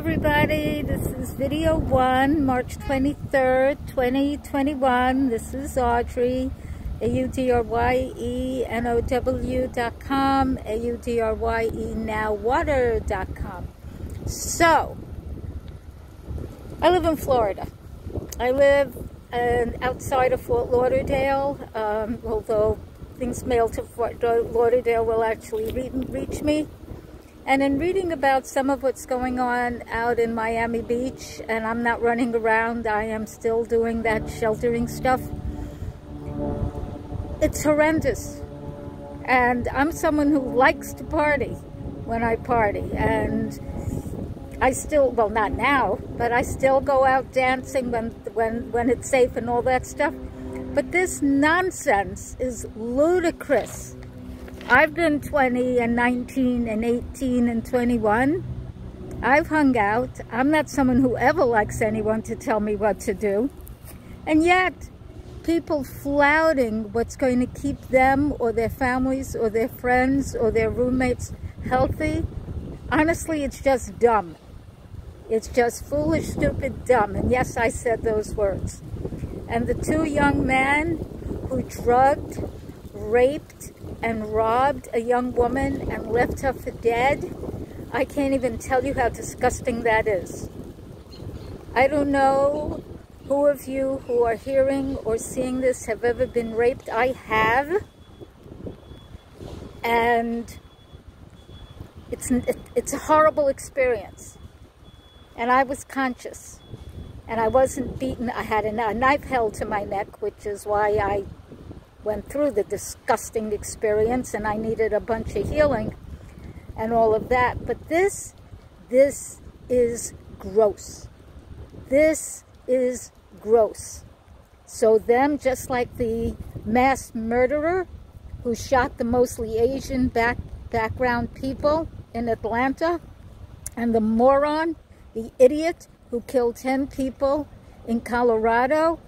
everybody, this is video one, March 23rd, 2021. This is Audrye, A-U-D-R-Y-E-N-O-W dot com, A-U-D-R-Y-E nowwater dot com. So, I live in Florida. I live uh, outside of Fort Lauderdale, um, although things mailed to Fort Lauderdale will actually reach me. And in reading about some of what's going on out in Miami Beach, and I'm not running around, I am still doing that sheltering stuff. It's horrendous. And I'm someone who likes to party when I party. And I still, well, not now, but I still go out dancing when, when, when it's safe and all that stuff. But this nonsense is ludicrous. I've been 20 and 19 and 18 and 21. I've hung out. I'm not someone who ever likes anyone to tell me what to do. And yet, people flouting what's going to keep them or their families or their friends or their roommates healthy, honestly, it's just dumb. It's just foolish, stupid, dumb. And yes, I said those words. And the two young men who drugged, raped, and robbed a young woman and left her for dead, I can't even tell you how disgusting that is. I don't know who of you who are hearing or seeing this have ever been raped. I have. And it's, it's a horrible experience. And I was conscious. And I wasn't beaten. I had a knife held to my neck, which is why I went through the disgusting experience and I needed a bunch of healing and all of that. But this, this is gross. This is gross. So them, just like the mass murderer who shot the mostly Asian back, background people in Atlanta, and the moron, the idiot who killed 10 people in Colorado,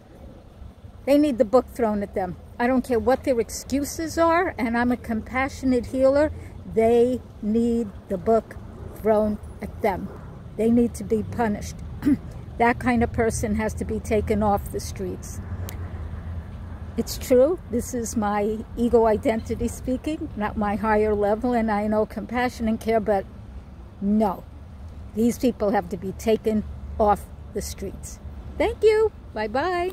they need the book thrown at them. I don't care what their excuses are, and I'm a compassionate healer. They need the book thrown at them. They need to be punished. that kind of person has to be taken off the streets. It's true, this is my ego identity speaking, not my higher level, and I know compassion and care, but no. These people have to be taken off the streets. Thank you. Bye-bye.